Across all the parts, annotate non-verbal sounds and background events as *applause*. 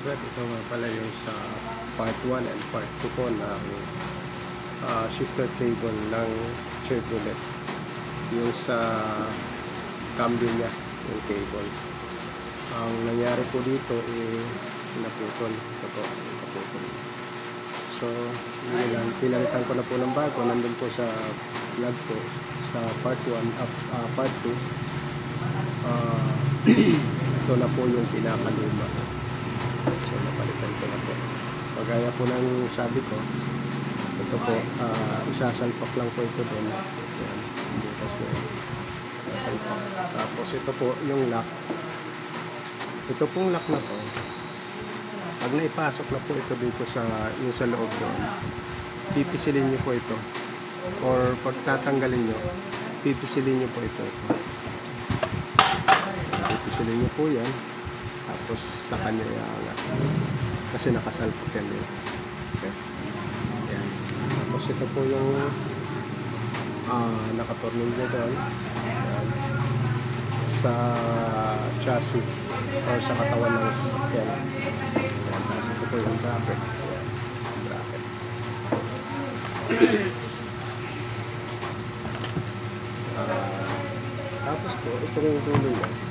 kabrad, ito nga pala yung sa part 1 and part 2 ko ng ah, shifter cable ng Chevrolet. Yung sa cambio niya, yung cable. Ang nangyari po dito, eh, naputol. Ito po, naputol. So, lang. Pinalitan ko na po ng bago. Nandun po sa vlog ko sa part 1, up, ah, part 2. Ah, *clears throat* ito na po yung pinakaluma. So, napalitan ko na po. Pagaya po ng sabi ko, ito po, ah, isasalpak lang po ito doon. Yan, bukas na yan. Isasalpak. Tapos ito po, yung lock. Ito pong lock na to, pag naipasok na po ito dito sa, yung sa loob doon, pipisilin nyo po ito. Or pag tatanggalin nyo, pipisilin nyo po ito. Pipisilin nyo po yan. Tapos sa kanya iangat. Kasi nakasalpak yan eh. Okay. Yan. Tapos ito po yung ah nakatornilyo doon. Yan. Sa chassis or sa katawan ng sasakyan. Yan. Tapos ito po yung bracket. Yan. Bracket. Ah, tapos po, ito yung dulo niya.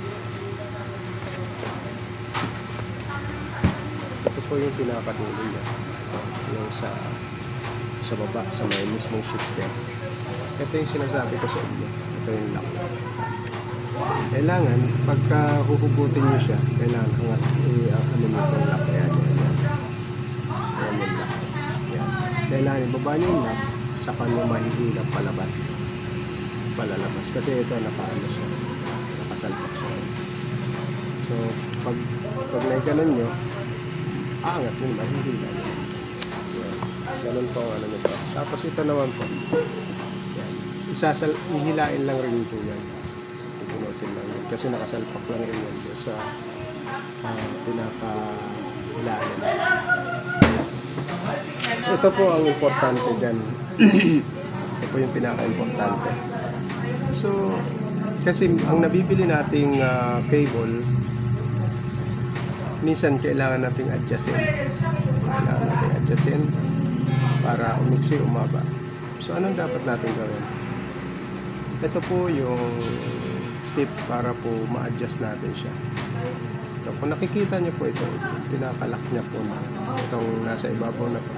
Po yung pinakadulo niya. Yung sa sa baba, sa may mismong shifter. Ito yung sinasabi ko sa inyo. Ito yung lock. Kailangan, pagka huhugutin nyo siya, kailangan hangat, eh, ano nyo itong lock. Ayan, yan, yan. Ayan yung lock. Ayan. Kailangan, ibaba nyo yung lock, saka nyo mahihilap palabas. Palalabas. Kasi ito, nakaano siya. Nakasalpak siya. So, pag, pag may ganun nyo, aangat nyo, mahihilap. Yan. Ganun po ang ano nito. Tapos ito naman po. Yan. Ihilain lang rin ito yan. Ipinutin lang yan. Kasi nakasalpak lang rin yan sa uh, pinaka-hilain. Ito po ang importante dyan. *clears throat* ito po yung pinaka-importante. So, kasi ang nabibili nating ah, cable, minsan kailangan nating adjustin. Kailangan nating adjustin para umiksi, umaba. So, anong dapat natin gawin? Ito po yung tip para po ma-adjust natin siya. Ito, kung nakikita niyo po ito, pinakalak niya po na itong nasa ibabaw na po.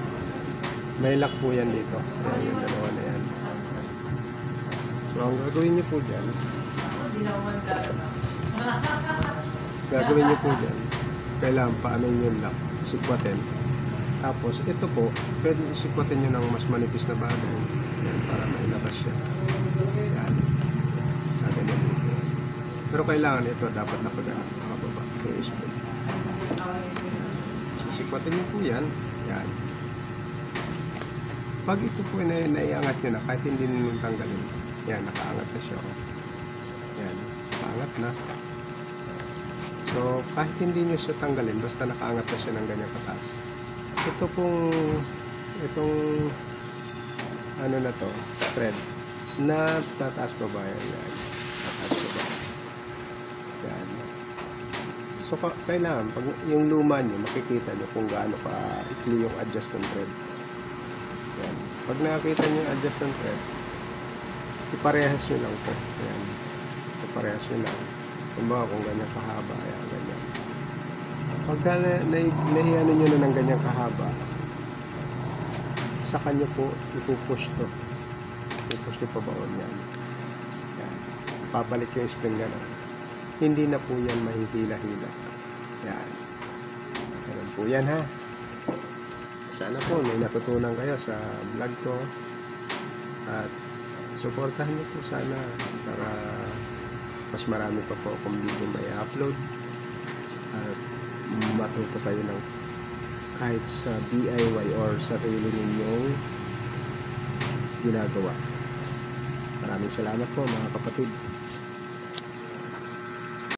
May lock po yan dito. Ayan, yung dalawa na yan. So, ang gagawin niyo po dyan, gagawin niyo po dyan, kailangan paanin yung lock, sikwatin. Tapos, ito po, pwede isikwatin nyo ng mas manipis na bagay. Yan, para mailabas siya. Yan. Pero kailangan ito, dapat nakaga, nakababa. Yung spoon. Sisikwatin nyo po yan. Yan. Pag ito po na naiangat nyo na, kahit hindi nyo tanggalin, yan, nakaangat na siya. oh. Yan, nakaangat na. So, kahit hindi nyo siya tanggalin, basta nakaangat na siya ng ganyan kataas. Ito pong, itong, ano na to, thread, na tataas pa ba yan? Yan, tataas pa ba? Yan. So, ka- kailangan, pag yung luma nyo, makikita nyo kung gaano ka ikli yung adjust ng thread. Yan. Pag nakakita nyo yung adjust ng thread, iparehas nyo lang po. Yan. Iparehas nyo lang. Kumbaga kung ganyan kahaba, ayan, ganyan. Pagka na, na, nahiano nyo na ng ganyan kahaba, sa kanya po ipupush to. Ipupush nyo pabaon yan. Yan. Pabalik yung spring gano'n. Hindi na po yan mahihila-hila. Yan. Ganun po yan ha. Sana po may natutunan kayo sa vlog ko. At supportahan niyo po sana para mas marami pa po akong video may upload at matuto kayo ng kahit sa DIY or sarili ninyong ginagawa. Maraming salamat po mga kapatid.